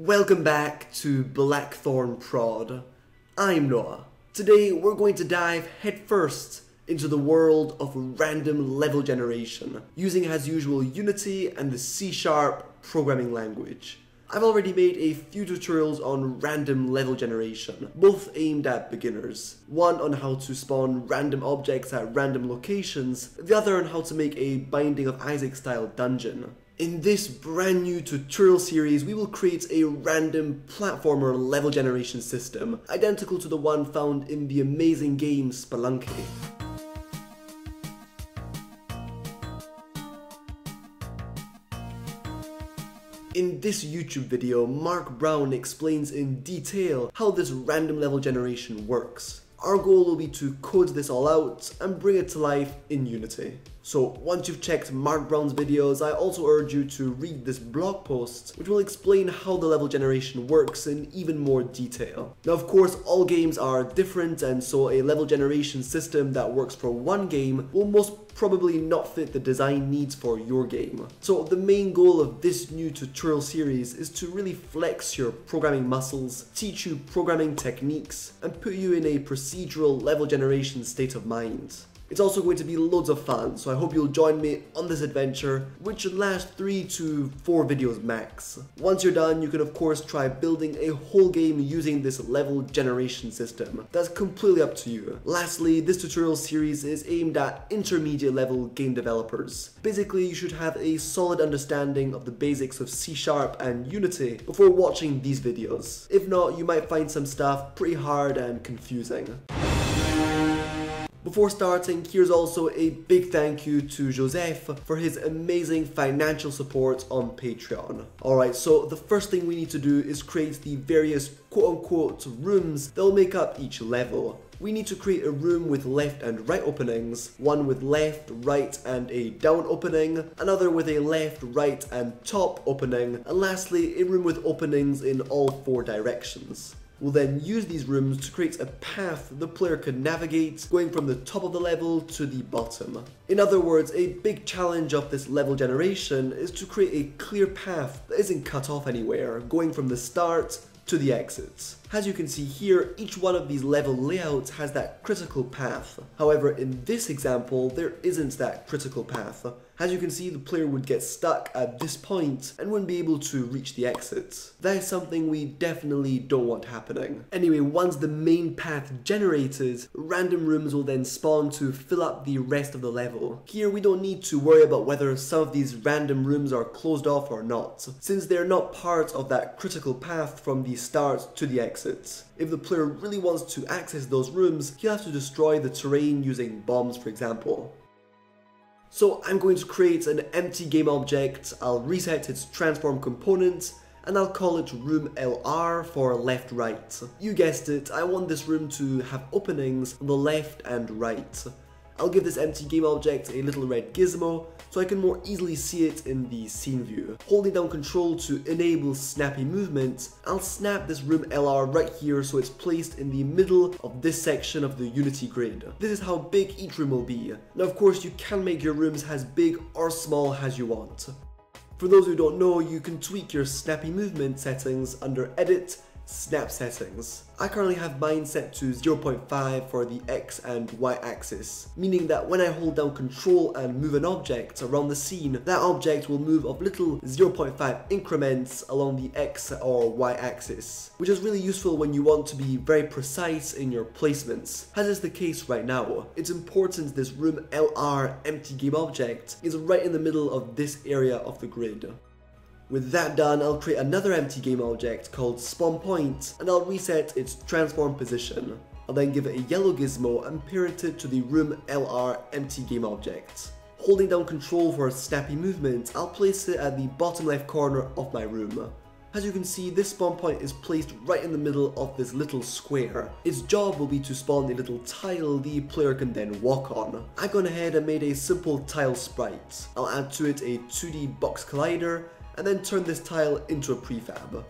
Welcome back to Blackthorn Prod. I'm Noa. Today we're going to dive headfirst into the world of random level generation, using as usual Unity and the C Sharp programming language. I've already made a few tutorials on random level generation, both aimed at beginners. One on how to spawn random objects at random locations, the other on how to make a Binding of Isaac style dungeon. In this brand new tutorial series, we will create a random platformer level generation system, identical to the one found in the amazing game Spelunky. In this YouTube video, Mark Brown explains in detail how this random level generation works. Our goal will be to code this all out and bring it to life in Unity. So once you've checked Mark Brown's videos, I also urge you to read this blog post, which will explain how the level generation works in even more detail. Now of course, all games are different and so a level generation system that works for one game will most probably not fit the design needs for your game. So the main goal of this new tutorial series is to really flex your programming muscles, teach you programming techniques, and put you in a procedural level generation state of mind. It's also going to be loads of fun, so I hope you'll join me on this adventure, which should last 3 to 4 videos max. Once you're done, you can of course try building a whole game using this level generation system. That's completely up to you. Lastly, this tutorial series is aimed at intermediate level game developers. Basically, you should have a solid understanding of the basics of C Sharp and Unity before watching these videos. If not, you might find some stuff pretty hard and confusing. Before starting, here's also a big thank you to Joseph for his amazing financial support on Patreon. Alright, so the first thing we need to do is create the various quote-unquote rooms that will make up each level. We need to create a room with left and right openings, one with left, right and a down opening, another with a left, right and top opening, and lastly a room with openings in all four directions. We'll then use these rooms to create a path the player can navigate going from the top of the level to the bottom. In other words, a big challenge of this level generation is to create a clear path that isn't cut off anywhere, going from the start to the exits. As you can see here, each one of these level layouts has that critical path. However, in this example, there isn't that critical path. As you can see, the player would get stuck at this point and wouldn't be able to reach the exits. That is something we definitely don't want happening. Anyway, once the main path generated, random rooms will then spawn to fill up the rest of the level. Here we don't need to worry about whether some of these random rooms are closed off or not, since they're not part of that critical path from the start to the exits. If the player really wants to access those rooms, he'll have to destroy the terrain using bombs for example. So I'm going to create an empty game object, I'll reset its transform component, and I'll call it room LR for left right. You guessed it, I want this room to have openings on the left and right. I'll give this empty game object a little red gizmo so I can more easily see it in the scene view. Holding down control to enable snappy movement, I'll snap this room LR right here so it's placed in the middle of this section of the Unity grid. This is how big each room will be. Now of course you can make your rooms as big or small as you want. For those who don't know, you can tweak your snappy movement settings under Edit snap settings. I currently have mine set to 0.5 for the X and Y axis, meaning that when I hold down control and move an object around the scene, that object will move of little 0.5 increments along the X or Y axis, which is really useful when you want to be very precise in your placements, as is the case right now. It's important this room LR empty game object is right in the middle of this area of the grid. With that done, I'll create another empty game object called spawn point and I'll reset its transform position. I'll then give it a yellow gizmo and parent it to the room LR empty game object. Holding down control for a snappy movement, I'll place it at the bottom left corner of my room. As you can see, this spawn point is placed right in the middle of this little square. Its job will be to spawn a little tile the player can then walk on. I've gone ahead and made a simple tile sprite. I'll add to it a 2D box collider and then turn this tile into a prefab.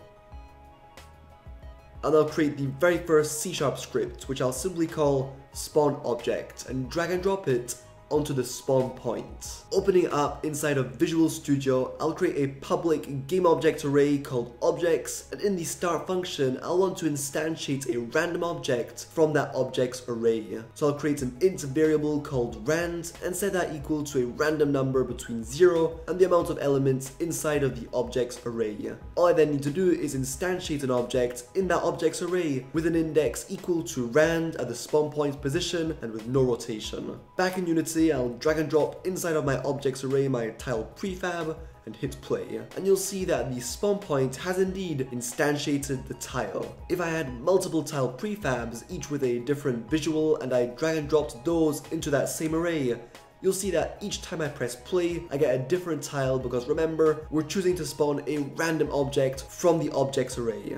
And I'll create the very first C-sharp script, which I'll simply call spawn object, and drag and drop it onto the spawn point. Opening up inside of Visual Studio, I'll create a public game object array called objects, and in the start function, I'll want to instantiate a random object from that object's array. So I'll create an int variable called rand and set that equal to a random number between 0 and the amount of elements inside of the object's array. All I then need to do is instantiate an object in that object's array with an index equal to rand at the spawn point position and with no rotation. Back in Unity, I'll drag and drop inside of my objects array my tile prefab and hit play, and you'll see that the spawn point has indeed instantiated the tile. If I had multiple tile prefabs, each with a different visual, and I drag and dropped those into that same array, you'll see that each time I press play, I get a different tile because remember, we're choosing to spawn a random object from the objects array.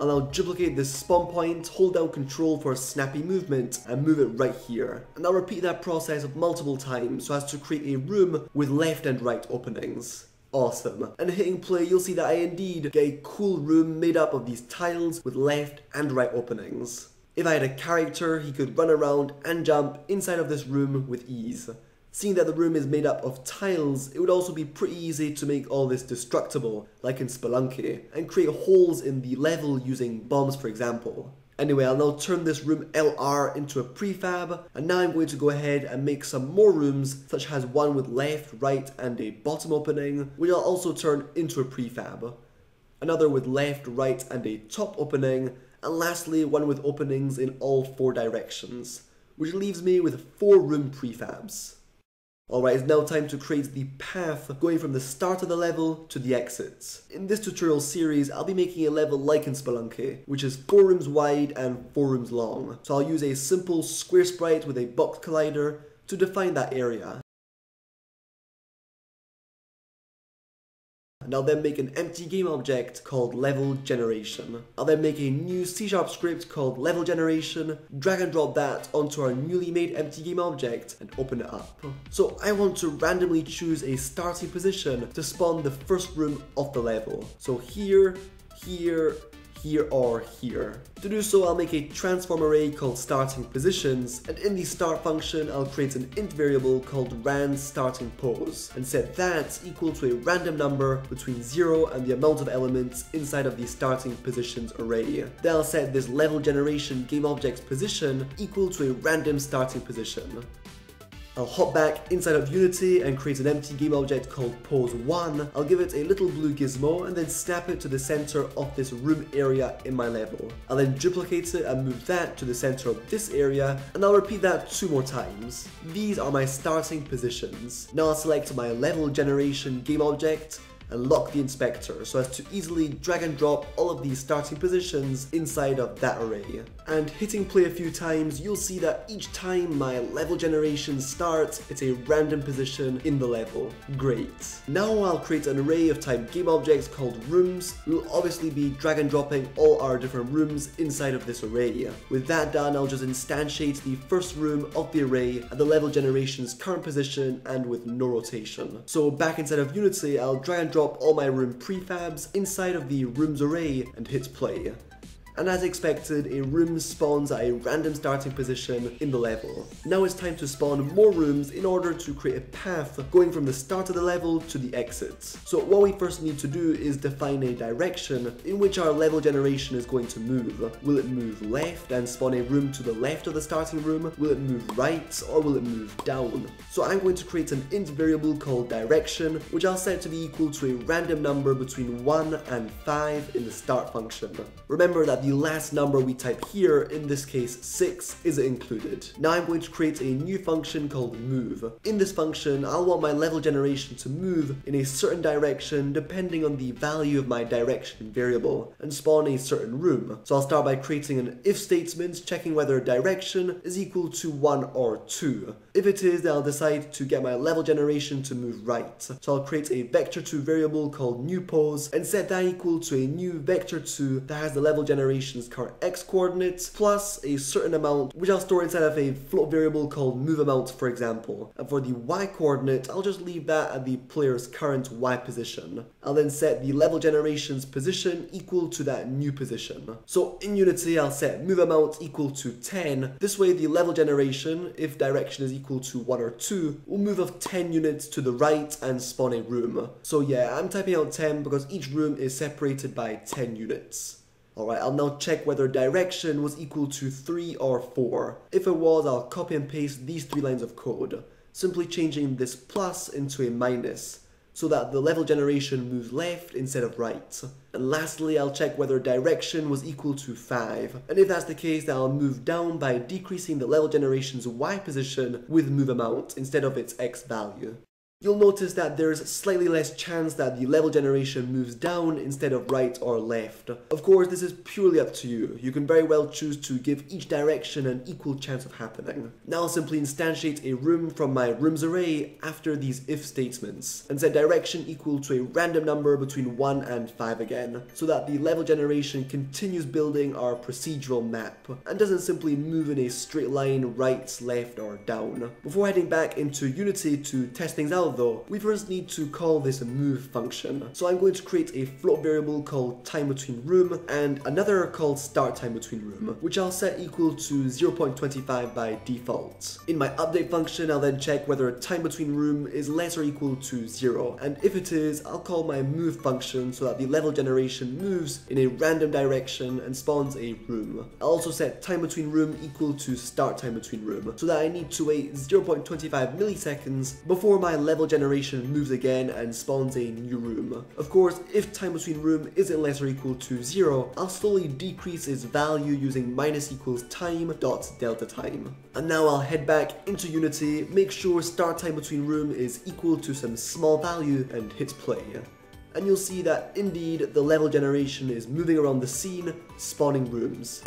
I'll duplicate this spawn point, hold down control for a snappy movement and move it right here. And I'll repeat that process multiple times so as to create a room with left and right openings. Awesome. And hitting play, you'll see that I indeed get a cool room made up of these tiles with left and right openings. If I had a character, he could run around and jump inside of this room with ease. Seeing that the room is made up of tiles, it would also be pretty easy to make all this destructible, like in Spelunky, and create holes in the level using bombs for example. Anyway, I'll now turn this room LR into a prefab, and now I'm going to go ahead and make some more rooms, such as one with left, right, and a bottom opening, which I'll also turn into a prefab. Another with left, right, and a top opening, and lastly, one with openings in all four directions, which leaves me with four room prefabs. Alright, it's now time to create the path going from the start of the level to the exits. In this tutorial series, I'll be making a level like in Spelunky, which is 4 rooms wide and 4 rooms long. So I'll use a simple square sprite with a box collider to define that area. And I'll then make an empty game object called level generation. I'll then make a new C-sharp script called level generation, drag and drop that onto our newly made empty game object and open it up. So I want to randomly choose a starting position to spawn the first room of the level. So here, here, here or here. To do so, I'll make a transform array called starting positions, and in the start function, I'll create an int variable called rand starting pose, and set that equal to a random number between 0 and the amount of elements inside of the starting positions array. Then I'll set this level generation game object's position equal to a random starting position. I'll hop back inside of Unity and create an empty game object called pose1. I'll give it a little blue gizmo and then snap it to the center of this room area in my level. I'll then duplicate it and move that to the center of this area and I'll repeat that two more times. These are my starting positions. Now I'll select my level generation game object and lock the inspector so as to easily drag and drop all of these starting positions inside of that array. And hitting play a few times, you'll see that each time my level generation starts, it's a random position in the level. Great. Now I'll create an array of type game objects called rooms. We'll obviously be drag and dropping all our different rooms inside of this array. With that done, I'll just instantiate the first room of the array at the level generation's current position and with no rotation. So back inside of Unity, I'll drag and drop all my room prefabs inside of the rooms array and hit play and as expected, a room spawns at a random starting position in the level. Now it's time to spawn more rooms in order to create a path going from the start of the level to the exit. So what we first need to do is define a direction in which our level generation is going to move. Will it move left and spawn a room to the left of the starting room? Will it move right or will it move down? So I'm going to create an int variable called direction, which I'll set to be equal to a random number between 1 and 5 in the start function. Remember that the last number we type here, in this case 6, is included. Now I'm going to create a new function called move. In this function, I'll want my level generation to move in a certain direction depending on the value of my direction variable and spawn a certain room. So I'll start by creating an if statement checking whether direction is equal to 1 or 2. If it is, then I'll decide to get my level generation to move right. So I'll create a vector2 variable called new pose and set that equal to a new vector2 that has the level generation generation's current x coordinates plus a certain amount which I'll store inside of a float variable called move amount for example. And for the y coordinate, I'll just leave that at the player's current y position. I'll then set the level generation's position equal to that new position. So in Unity, I'll set move amount equal to 10. This way the level generation, if direction is equal to 1 or 2, will move of 10 units to the right and spawn a room. So yeah, I'm typing out 10 because each room is separated by 10 units. Alright, I'll now check whether direction was equal to 3 or 4. If it was, I'll copy and paste these three lines of code, simply changing this plus into a minus, so that the level generation moves left instead of right. And lastly, I'll check whether direction was equal to 5. And if that's the case, then I'll move down by decreasing the level generation's y position with move amount instead of its x value. You'll notice that there's slightly less chance that the level generation moves down instead of right or left. Of course, this is purely up to you. You can very well choose to give each direction an equal chance of happening. Now I'll simply instantiate a room from my rooms array after these if statements, and set direction equal to a random number between 1 and 5 again, so that the level generation continues building our procedural map, and doesn't simply move in a straight line right, left, or down. Before heading back into Unity to test things out, though, we first need to call this a move function. So I'm going to create a float variable called time between room and another called start time between room, which I'll set equal to 0.25 by default. In my update function, I'll then check whether time between room is less or equal to 0, and if it is, I'll call my move function so that the level generation moves in a random direction and spawns a room. I'll also set time between room equal to start time between room, so that I need to wait 0.25 milliseconds before my level level generation moves again and spawns a new room. Of course, if time between room isn't less or equal to 0, I'll slowly decrease its value using minus equals time dot delta time. And now I'll head back into Unity, make sure start time between room is equal to some small value and hit play and you'll see that indeed the level generation is moving around the scene, spawning rooms.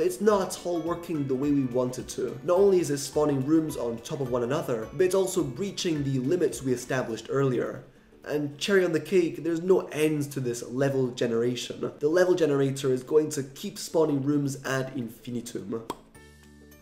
It's not all working the way we want it to. Not only is it spawning rooms on top of one another, but it's also breaching the limits we established earlier. And cherry on the cake, there's no ends to this level generation. The level generator is going to keep spawning rooms ad infinitum.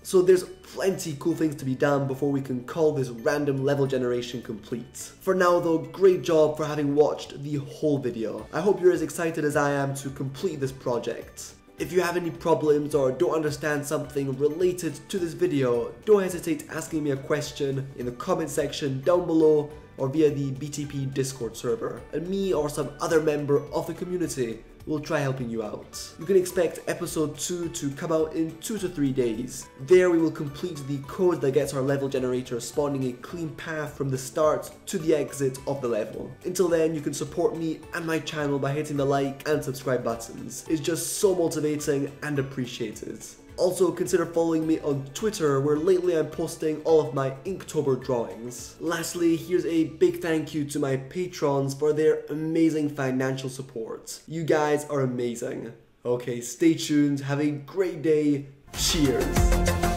So there's plenty cool things to be done before we can call this random level generation complete. For now though, great job for having watched the whole video. I hope you're as excited as I am to complete this project. If you have any problems or don't understand something related to this video, don't hesitate asking me a question in the comment section down below or via the BTP Discord server, and me or some other member of the community will try helping you out. You can expect episode 2 to come out in 2 to 3 days. There we will complete the code that gets our level generator spawning a clean path from the start to the exit of the level. Until then, you can support me and my channel by hitting the like and subscribe buttons. It's just so motivating and appreciated. Also, consider following me on Twitter, where lately I'm posting all of my Inktober drawings. Lastly, here's a big thank you to my patrons for their amazing financial support. You guys are amazing. Okay, stay tuned, have a great day, cheers!